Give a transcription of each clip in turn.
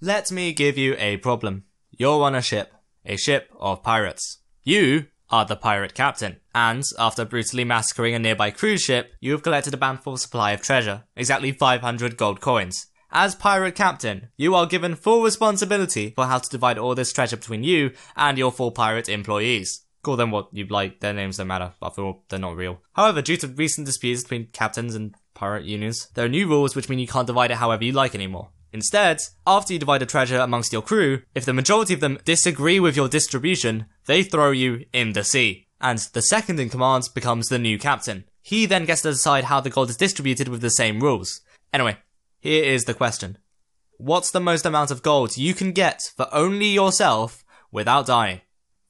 let me give you a problem. You're on a ship, a ship of pirates. You are the pirate captain, and after brutally massacring a nearby cruise ship, you have collected a bountiful supply of treasure, exactly 500 gold coins. As pirate captain, you are given full responsibility for how to divide all this treasure between you and your four pirate employees. Call them what you like, their names don't matter, after all, they're not real. However, due to recent disputes between captains and pirate unions, there are new rules which mean you can't divide it however you like anymore. Instead, after you divide a treasure amongst your crew, if the majority of them disagree with your distribution, they throw you in the sea. And the second in command becomes the new captain. He then gets to decide how the gold is distributed with the same rules. Anyway, here is the question. What's the most amount of gold you can get for only yourself without dying?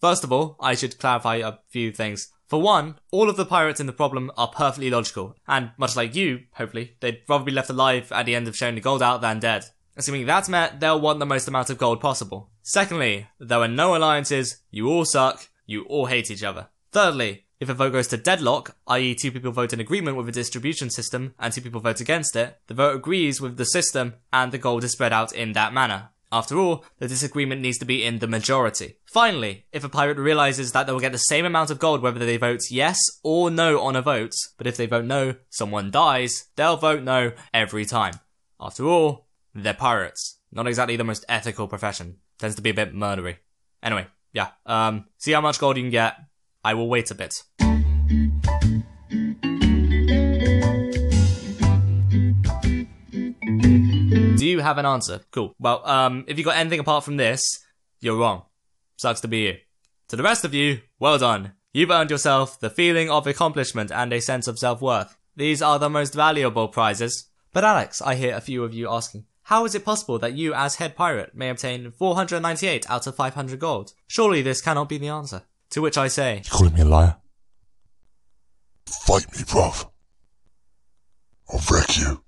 First of all, I should clarify a few things. For one, all of the pirates in the problem are perfectly logical, and much like you, hopefully, they'd rather be left alive at the end of showing the gold out than dead. Assuming that's met, they'll want the most amount of gold possible. Secondly, there are no alliances, you all suck, you all hate each other. Thirdly, if a vote goes to deadlock, i.e. two people vote in agreement with a distribution system and two people vote against it, the vote agrees with the system and the gold is spread out in that manner. After all, the disagreement needs to be in the majority. Finally, if a pirate realizes that they will get the same amount of gold whether they vote yes or no on a vote, but if they vote no, someone dies, they'll vote no every time. After all, they're pirates. Not exactly the most ethical profession. Tends to be a bit murdery. Anyway, yeah, um, see how much gold you can get. I will wait a bit. Do you have an answer? Cool. Well, um, if you got anything apart from this, you're wrong. Sucks to be you. To the rest of you, well done. You've earned yourself the feeling of accomplishment and a sense of self-worth. These are the most valuable prizes. But Alex, I hear a few of you asking, how is it possible that you as head pirate may obtain 498 out of 500 gold? Surely this cannot be the answer. To which I say, You calling me a liar? Fight me, bruv. I'll wreck you.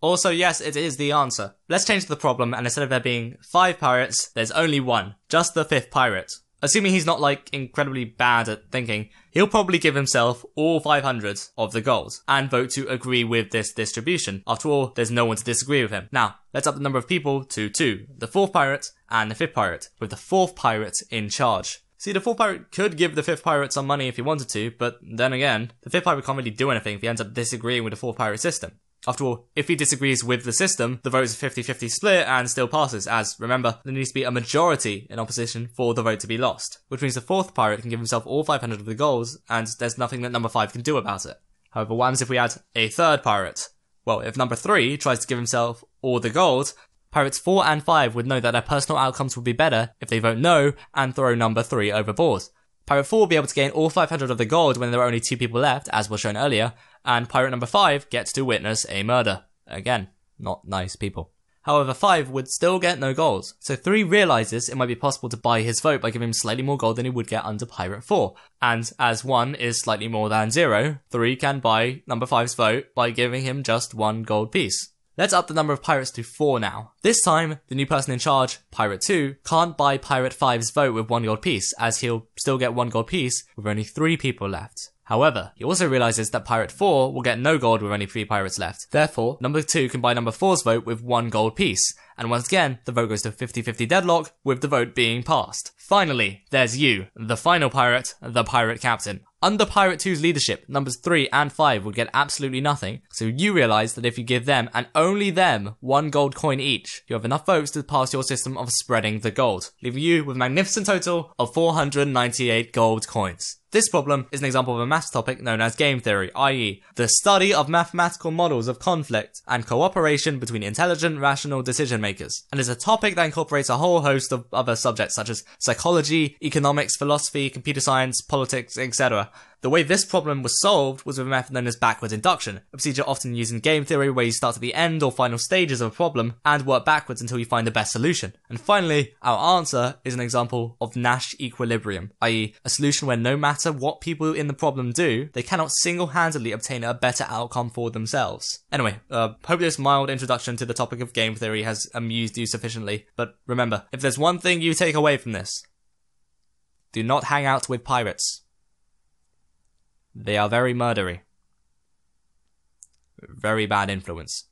Also, yes, it is the answer. Let's change the problem, and instead of there being five pirates, there's only one. Just the fifth pirate. Assuming he's not like incredibly bad at thinking, he'll probably give himself all 500 of the gold and vote to agree with this distribution. After all, there's no one to disagree with him. Now, let's up the number of people to two. The fourth pirate and the fifth pirate, with the fourth pirate in charge. See, the fourth pirate could give the fifth pirate some money if he wanted to, but then again, the fifth pirate can't really do anything if he ends up disagreeing with the fourth pirate system. After all, if he disagrees with the system, the vote is a 50-50 split and still passes, as, remember, there needs to be a majority in opposition for the vote to be lost. Which means the fourth pirate can give himself all 500 of the goals, and there's nothing that number 5 can do about it. However, what happens if we add a third pirate? Well, if number 3 tries to give himself all the gold, Pirates 4 and 5 would know that their personal outcomes would be better if they vote no and throw number 3 overboard. Pirate 4 will be able to gain all 500 of the gold when there are only two people left, as was shown earlier, and pirate number 5 gets to witness a murder. Again, not nice people. However, 5 would still get no gold, so 3 realizes it might be possible to buy his vote by giving him slightly more gold than he would get under Pirate 4. And as 1 is slightly more than 0, 3 can buy number 5's vote by giving him just 1 gold piece. Let's up the number of pirates to 4 now. This time, the new person in charge, Pirate 2, can't buy Pirate 5's vote with 1 gold piece, as he'll still get 1 gold piece with only 3 people left. However, he also realizes that Pirate 4 will get no gold with only 3 pirates left. Therefore, number 2 can buy number 4's vote with 1 gold piece, and once again, the vote goes to 50-50 deadlock, with the vote being passed. Finally, there's you, the final pirate, the pirate captain. Under Pirate 2's leadership, numbers 3 and 5 would get absolutely nothing, so you realize that if you give them, and only them, one gold coin each, you have enough votes to pass your system of spreading the gold, leaving you with a magnificent total of 498 gold coins. This problem is an example of a maths topic known as game theory, i.e., the study of mathematical models of conflict and cooperation between intelligent, rational decision makers, and is a topic that incorporates a whole host of other subjects such as psychology, economics, philosophy, computer science, politics, etc. The way this problem was solved was with a method known as backward induction, a procedure often used in game theory where you start at the end or final stages of a problem and work backwards until you find the best solution. And finally, our answer is an example of Nash equilibrium, i.e., a solution where no matter what people in the problem do, they cannot single-handedly obtain a better outcome for themselves. Anyway, uh, hope this mild introduction to the topic of game theory has amused you sufficiently, but remember, if there's one thing you take away from this, do not hang out with pirates. They are very murdery. Very bad influence.